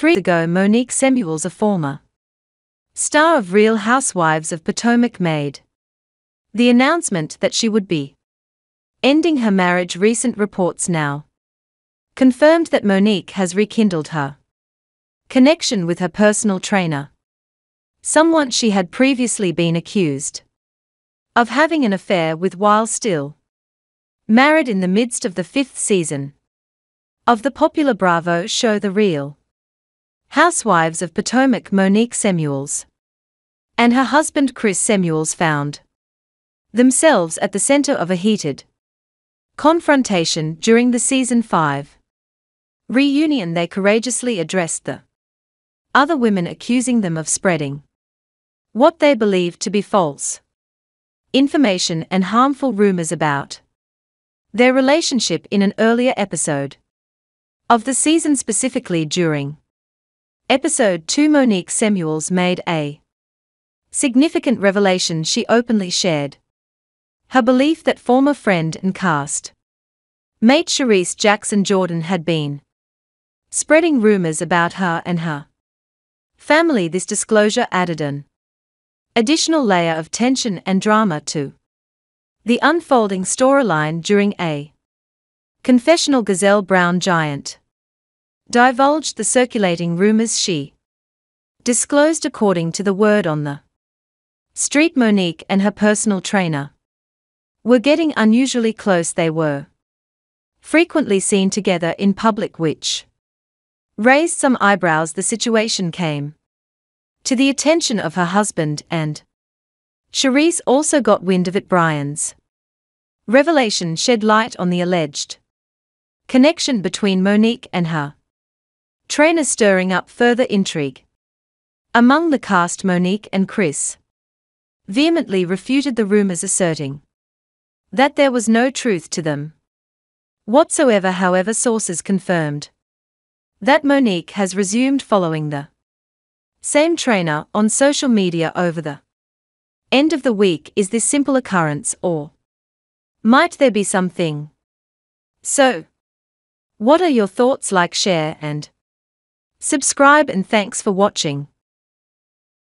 Three ago, Monique Samuels, a former star of Real Housewives of Potomac, made the announcement that she would be ending her marriage. Recent reports now confirmed that Monique has rekindled her connection with her personal trainer, someone she had previously been accused of having an affair with while still married in the midst of the fifth season of the popular Bravo show The Real Housewives of Potomac Monique Samuels and her husband Chris Samuels found themselves at the center of a heated confrontation during the season 5 reunion. They courageously addressed the other women accusing them of spreading what they believed to be false information and harmful rumors about their relationship in an earlier episode of the season, specifically during episode 2, Monique Samuels made a significant revelation she openly shared. Her belief that former friend and cast mate Charrisse Jackson Jordan had been spreading rumors about her and her family. This disclosure added an additional layer of tension and drama to the unfolding storyline during a confessional Gizelle Bryant divulged the circulating rumors she disclosed according to the word on the street. Monique and her personal trainer were getting unusually close. They were frequently seen together in public which raised some eyebrows. The situation came to the attention of her husband and Charrisse also got wind of it. Bryant's revelation shed light on the alleged connection between Monique and her trainer, stirring up further intrigue. Among the cast, Monique and Chris vehemently refuted the rumors, asserting that there was no truth to them whatsoever. However, sources confirmed that Monique has resumed following the same trainer on social media over the End of the week is this simple occurrence or might there be something? So, what are your thoughts? Like, share, and subscribe, and thanks for watching.